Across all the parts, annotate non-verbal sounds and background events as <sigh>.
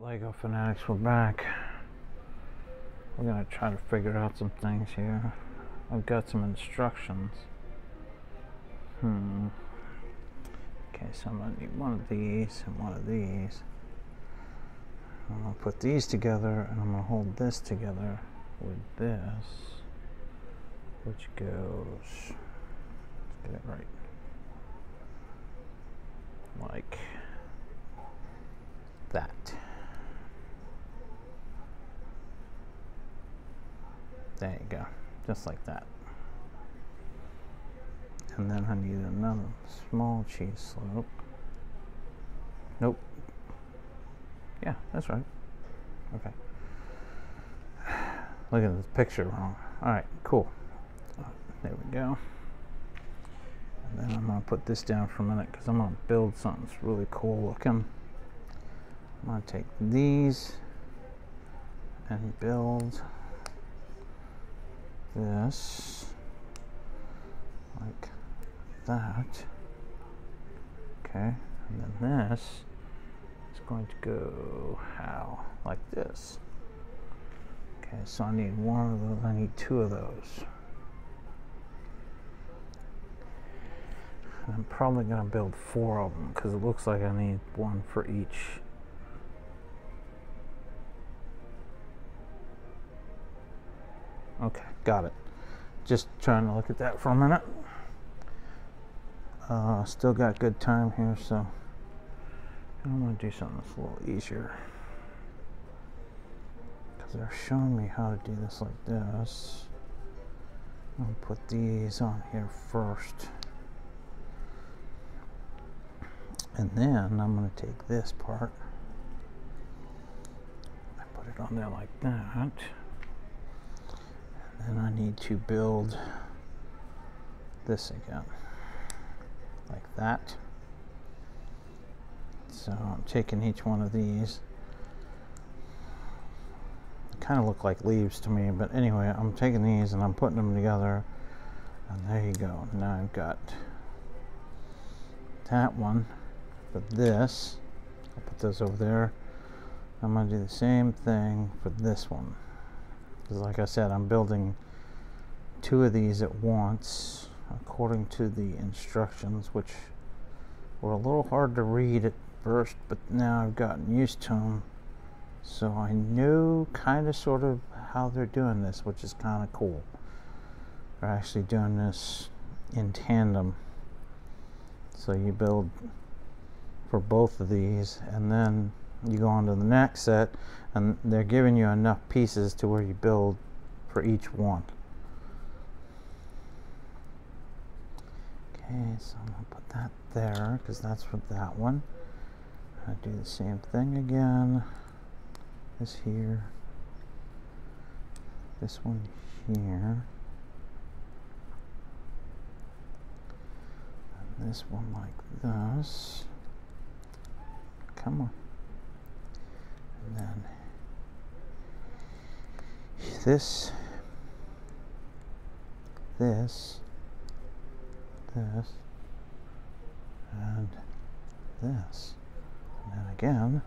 Lego Fanatics, we're back. We're gonna try to figure out some things here. I've got some instructions. Hmm. Okay, so I'm gonna need one of these and one of these. I'm gonna put these together and I'm gonna hold this together with this, which goes, let's get it right, like that. There you go, just like that. And then I need another small cheese slope. Nope. Yeah, that's right. Okay. <sighs> Look at this picture wrong. All right, cool. There we go. And then I'm gonna put this down for a minute because I'm gonna build something that's really cool looking. I'm gonna take these and build this like that. Okay, and then this is going to go how? Like this. Okay, so I need one of those, I need two of those. And I'm probably going to build four of them because it looks like I need one for each Okay, got it. Just trying to look at that for a minute. Uh, still got good time here, so I'm going to do something that's a little easier. Because they're showing me how to do this like this. To put these on here first. And then I'm going to take this part. I put it on there like that. And I need to build this again, like that. So I'm taking each one of these. Kind of look like leaves to me, but anyway, I'm taking these and I'm putting them together. And there you go. Now I've got that one, but this, I'll put this over there. I'm going to do the same thing for this one because like I said I'm building two of these at once according to the instructions which were a little hard to read at first but now I've gotten used to them so I know kind of sort of how they're doing this which is kind of cool. They're actually doing this in tandem. So you build for both of these and then you go on to the next set and they're giving you enough pieces to where you build for each one. Okay, so I'm to put that there because that's for that one. I do the same thing again. This here. This one here. And this one like this. Come on and then this, this, this, and this. And then again,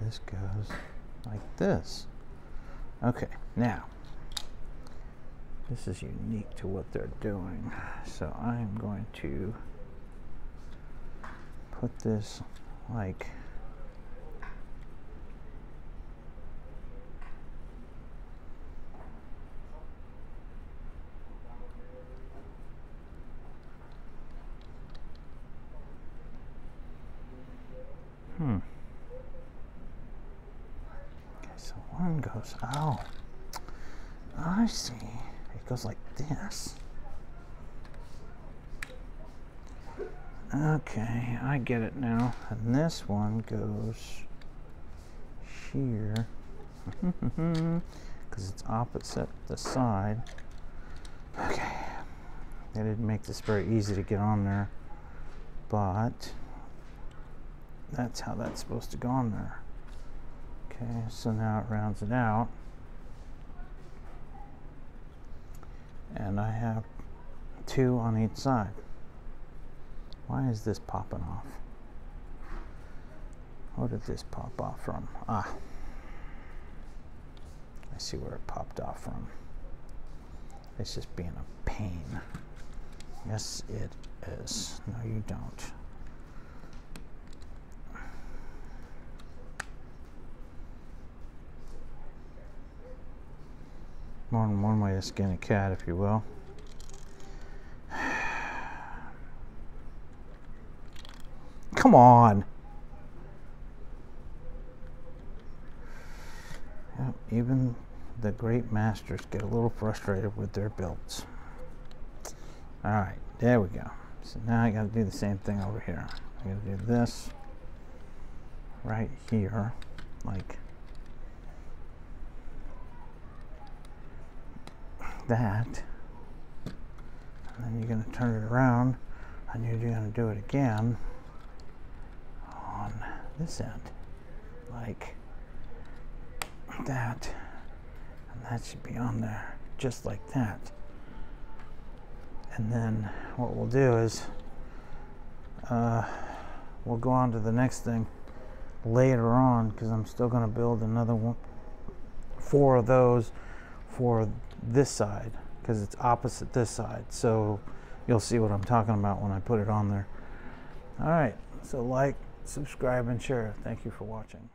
this goes like this. Okay, now, this is unique to what they're doing. So I'm going to put this like Hmm. Okay, so one goes out. I see. It goes like this. Okay, I get it now. And this one goes here. <laughs> Because it's opposite the side. Okay. They didn't make this very easy to get on there. But that's how that's supposed to go on there. Okay, so now it rounds it out. And I have two on each side. Why is this popping off? Where did this pop off from? Ah, I see where it popped off from. It's just being a pain. Yes, it is. No, you don't. More than one way to skin a cat, if you will. <sighs> Come on. Yep, even the great masters get a little frustrated with their builds. All right, there we go. So now I got to do the same thing over here. I got to do this right here, like that. And then you're going to turn it around and you're going to do it again on this end, like that. And that should be on there just like that. And then what we'll do is uh, we'll go on to the next thing later on because I'm still going to build another one, four of those for this side because it's opposite this side. So you'll see what I'm talking about when I put it on there. All right, so like, subscribe, and share. Thank you for watching.